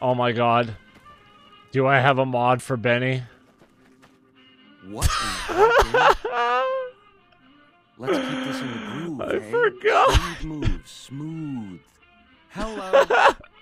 Oh my god. Do I have a mod for Benny? What Let's keep this in the groove, I hey? forgot. Smooth moves, smooth. Hello.